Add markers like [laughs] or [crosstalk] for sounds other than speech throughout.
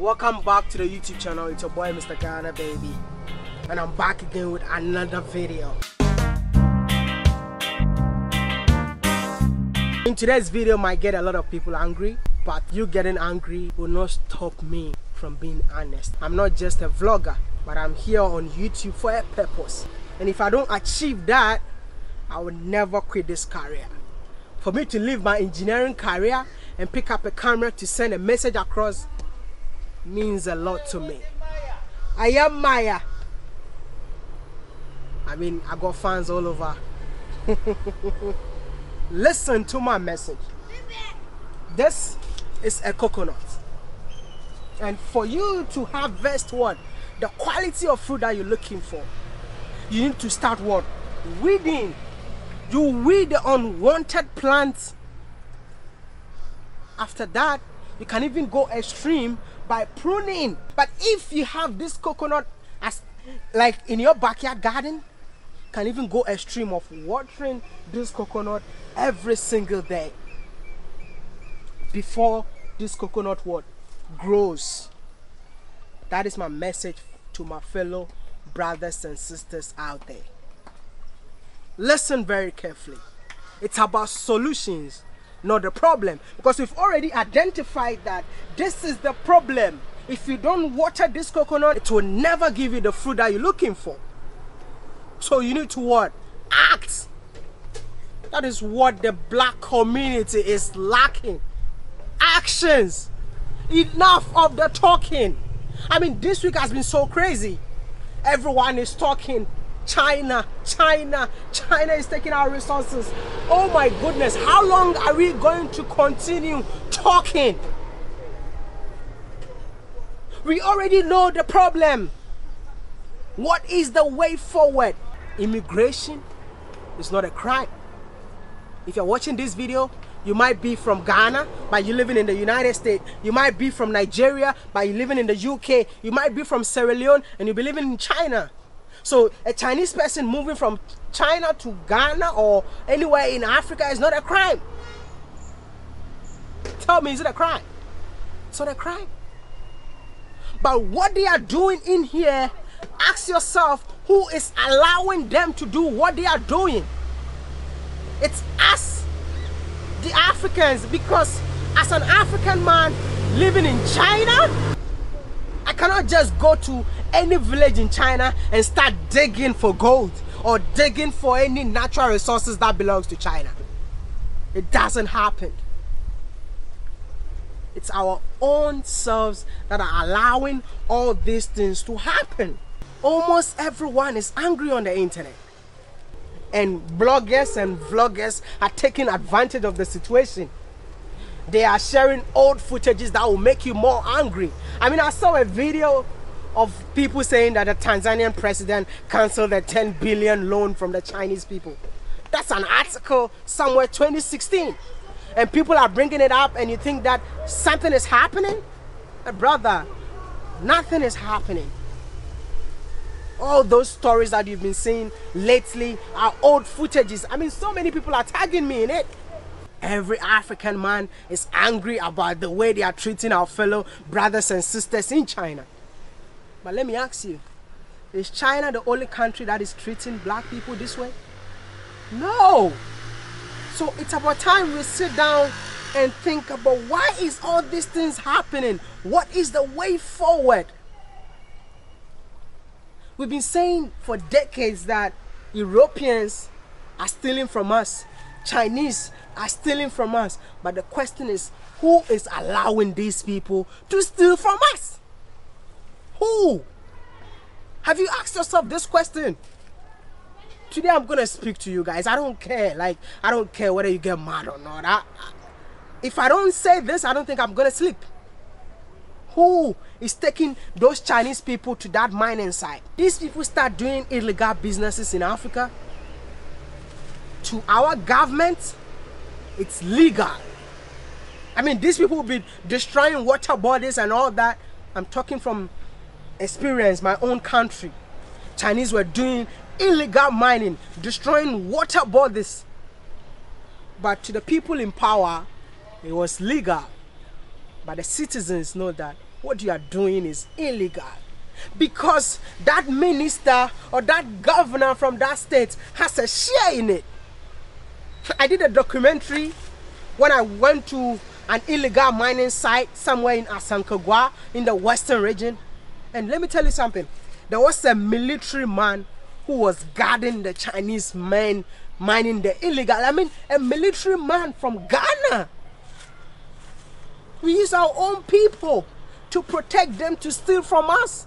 Welcome back to the YouTube channel. It's your boy Mr. Ghana baby. And I'm back again with another video. In today's video might get a lot of people angry, but you getting angry will not stop me from being honest. I'm not just a vlogger, but I'm here on YouTube for a purpose. And if I don't achieve that, I will never quit this career. For me to leave my engineering career and pick up a camera to send a message across means a lot to me. I am Maya. I mean, I got fans all over. [laughs] Listen to my message. This is a coconut. And for you to harvest what? The quality of fruit that you're looking for, you need to start what? Weeding. You weed the unwanted plants. After that, you can even go extreme by pruning. But if you have this coconut as like in your backyard garden, can even go extreme of watering this coconut every single day before this coconut what grows. That is my message to my fellow brothers and sisters out there. Listen very carefully. It's about solutions not the problem. Because we've already identified that this is the problem. If you don't water this coconut it will never give you the fruit that you're looking for. So you need to what? Act. That is what the black community is lacking. Actions. Enough of the talking. I mean this week has been so crazy. Everyone is talking China, China, China is taking our resources. Oh my goodness, how long are we going to continue talking? We already know the problem. What is the way forward? Immigration is not a crime. If you're watching this video, you might be from Ghana, but you're living in the United States. You might be from Nigeria, but you're living in the UK. You might be from Sierra Leone and you'll be living in China. So a Chinese person moving from China to Ghana or anywhere in Africa is not a crime. Tell me, is it a crime? It's not a crime. But what they are doing in here, ask yourself who is allowing them to do what they are doing. It's us, the Africans, because as an African man living in China, cannot just go to any village in China and start digging for gold or digging for any natural resources that belongs to China. It doesn't happen. It's our own selves that are allowing all these things to happen. Almost everyone is angry on the internet. And bloggers and vloggers are taking advantage of the situation. They are sharing old footages that will make you more angry. I mean, I saw a video of people saying that the Tanzanian president canceled the 10 billion loan from the Chinese people. That's an article somewhere 2016. And people are bringing it up and you think that something is happening? brother, nothing is happening. All those stories that you've been seeing lately are old footages. I mean, so many people are tagging me in it. Every African man is angry about the way they are treating our fellow brothers and sisters in China. But let me ask you, is China the only country that is treating black people this way? No. So it's about time we sit down and think about why is all these things happening? What is the way forward? We've been saying for decades that Europeans are stealing from us. Chinese are stealing from us. But the question is, who is allowing these people to steal from us? Who? Have you asked yourself this question? Today I'm gonna speak to you guys. I don't care. Like, I don't care whether you get mad or not. I, if I don't say this, I don't think I'm gonna sleep. Who is taking those Chinese people to that mining site? These people start doing illegal businesses in Africa. To our government, it's legal. I mean, these people will be destroying water bodies and all that. I'm talking from experience, my own country. Chinese were doing illegal mining, destroying water bodies. But to the people in power, it was legal. But the citizens know that what you are doing is illegal. Because that minister or that governor from that state has a share in it. I did a documentary when I went to an illegal mining site somewhere in Asankragwa in the western region. And let me tell you something. There was a military man who was guarding the Chinese men mining the illegal. I mean, a military man from Ghana. We use our own people to protect them to steal from us.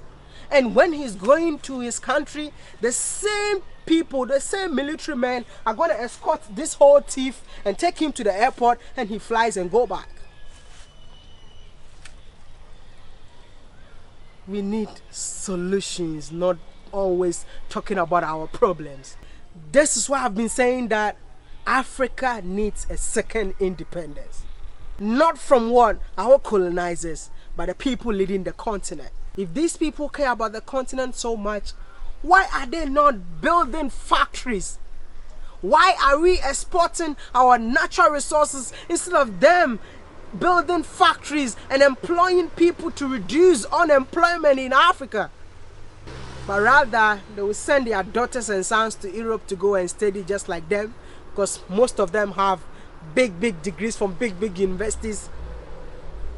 And when he's going to his country, the same people, the same military men are going to escort this whole thief and take him to the airport and he flies and go back. We need solutions, not always talking about our problems. This is why I've been saying that Africa needs a second independence. Not from what our colonizers, but the people leading the continent. If these people care about the continent so much, why are they not building factories? Why are we exporting our natural resources instead of them building factories and employing people to reduce unemployment in Africa? But rather, they will send their daughters and sons to Europe to go and study just like them because most of them have big, big degrees from big, big universities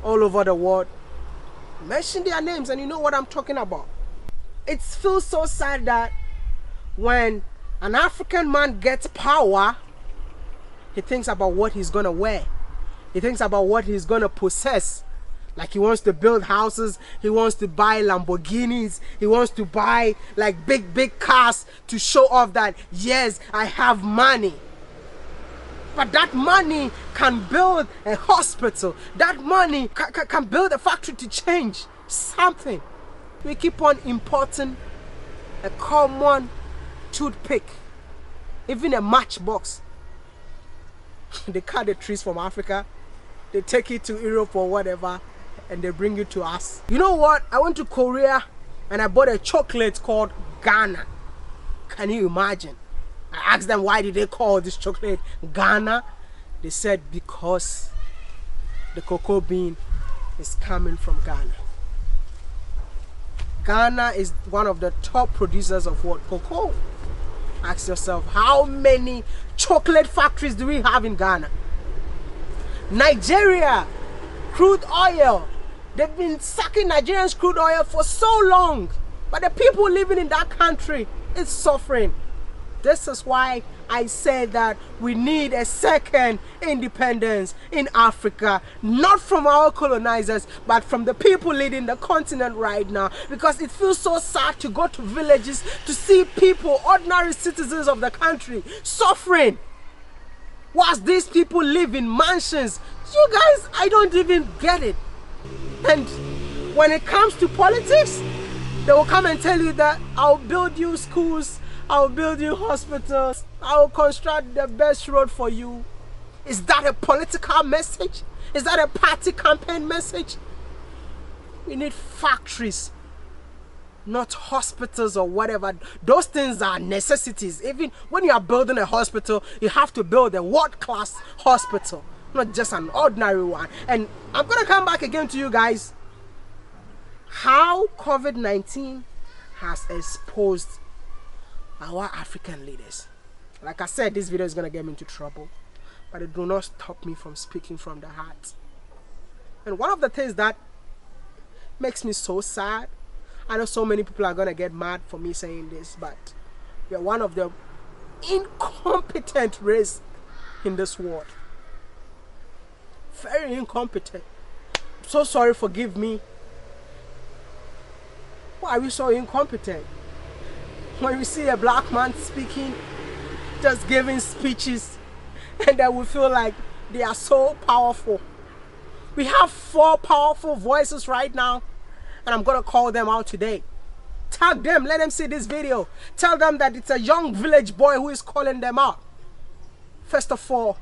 all over the world. Mention their names and you know what I'm talking about. It feels so sad that when an African man gets power, he thinks about what he's gonna wear. He thinks about what he's gonna possess. Like he wants to build houses, he wants to buy Lamborghinis, he wants to buy like big, big cars to show off that, yes, I have money. But that money can build a hospital. That money can, can build a factory to change something. We keep on importing a common toothpick, even a matchbox. [laughs] they cut the trees from Africa, they take it to Europe or whatever, and they bring it to us. You know what? I went to Korea and I bought a chocolate called Ghana. Can you imagine? I asked them why did they call this chocolate Ghana? They said because the cocoa bean is coming from Ghana. Ghana is one of the top producers of what? Cocoa. Ask yourself, how many chocolate factories do we have in Ghana? Nigeria, crude oil. They've been sucking Nigerians crude oil for so long. But the people living in that country is suffering. This is why I say that we need a second independence in Africa, not from our colonizers, but from the people leading the continent right now. Because it feels so sad to go to villages to see people, ordinary citizens of the country, suffering. Whilst these people live in mansions. You guys, I don't even get it. And when it comes to politics, they will come and tell you that I'll build you schools, I'll build you hospitals. I'll construct the best road for you. Is that a political message? Is that a party campaign message? We need factories, not hospitals or whatever. Those things are necessities. Even when you are building a hospital, you have to build a world-class hospital, not just an ordinary one. And I'm going to come back again to you guys. How COVID-19 has exposed our African leaders. Like I said, this video is going to get me into trouble, but it do not stop me from speaking from the heart. And one of the things that makes me so sad, I know so many people are going to get mad for me saying this, but we are one of the incompetent race in this world. Very incompetent. So sorry, forgive me. Why are we so incompetent? when we see a black man speaking, just giving speeches, and then we feel like they are so powerful. We have four powerful voices right now, and I'm gonna call them out today. Tag them, let them see this video. Tell them that it's a young village boy who is calling them out. First of all,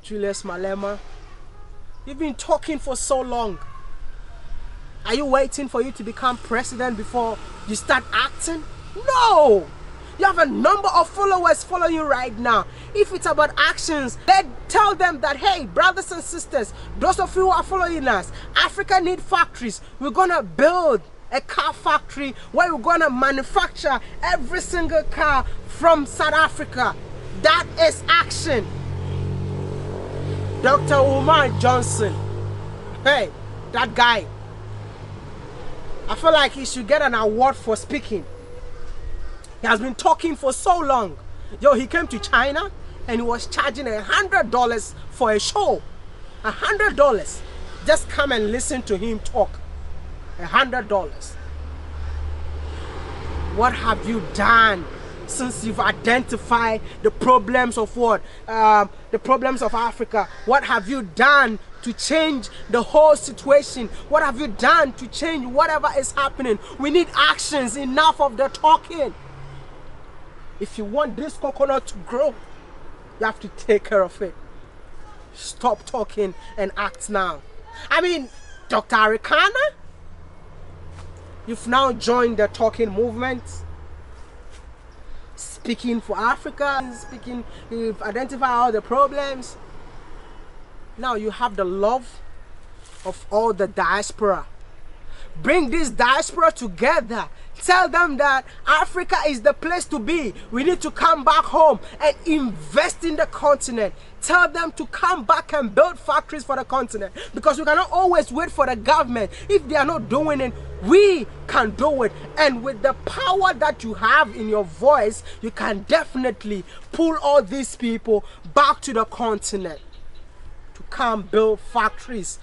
Julius Malema, you've been talking for so long. Are you waiting for you to become president before you start acting? No! You have a number of followers following you right now. If it's about actions, let tell them that hey, brothers and sisters, those of you who are following us, Africa need factories. We're gonna build a car factory where we're gonna manufacture every single car from South Africa. That is action. Dr. Umar Johnson. Hey, that guy. I feel like he should get an award for speaking. He has been talking for so long. Yo, he came to China and he was charging a hundred dollars for a show. A hundred dollars. Just come and listen to him talk. A hundred dollars. What have you done since you've identified the problems of what? Um, the problems of Africa. What have you done to change the whole situation? What have you done to change whatever is happening? We need actions, enough of the talking. If you want this coconut to grow, you have to take care of it. Stop talking and act now. I mean, Dr. Arikana, you've now joined the talking movement. Speaking for Africa, speaking, you've identified all the problems. Now you have the love of all the diaspora. Bring this diaspora together Tell them that Africa is the place to be. We need to come back home and invest in the continent. Tell them to come back and build factories for the continent because we cannot always wait for the government. If they are not doing it, we can do it. And with the power that you have in your voice, you can definitely pull all these people back to the continent come build factories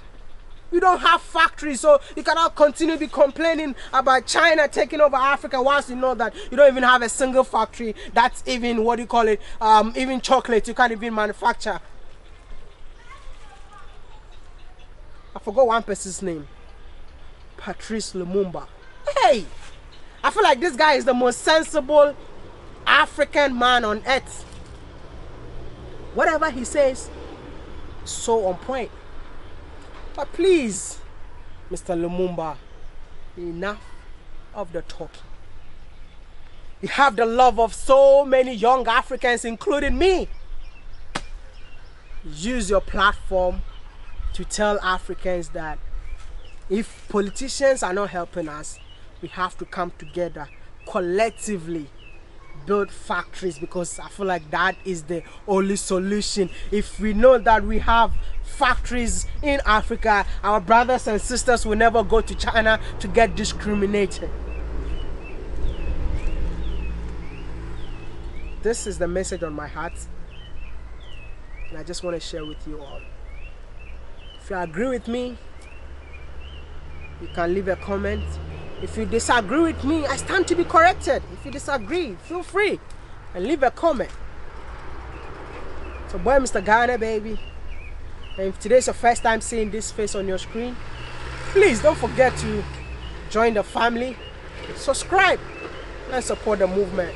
you don't have factories, so you cannot continue to be complaining about China taking over Africa once you know that you don't even have a single factory that's even, what do you call it, um, even chocolate you can't even manufacture. I forgot one person's name. Patrice Lumumba. Hey! I feel like this guy is the most sensible African man on earth. Whatever he says, so on point. But please, Mr. Lumumba, enough of the talking. You have the love of so many young Africans, including me. Use your platform to tell Africans that if politicians are not helping us, we have to come together collectively build factories because I feel like that is the only solution. If we know that we have factories in Africa, our brothers and sisters will never go to China to get discriminated. This is the message on my heart, and I just want to share with you all. If you agree with me, you can leave a comment if you disagree with me, I stand to be corrected. If you disagree, feel free and leave a comment. So boy, Mr. Ghana, baby. And if today's your first time seeing this face on your screen, please don't forget to join the family, subscribe, and support the movement.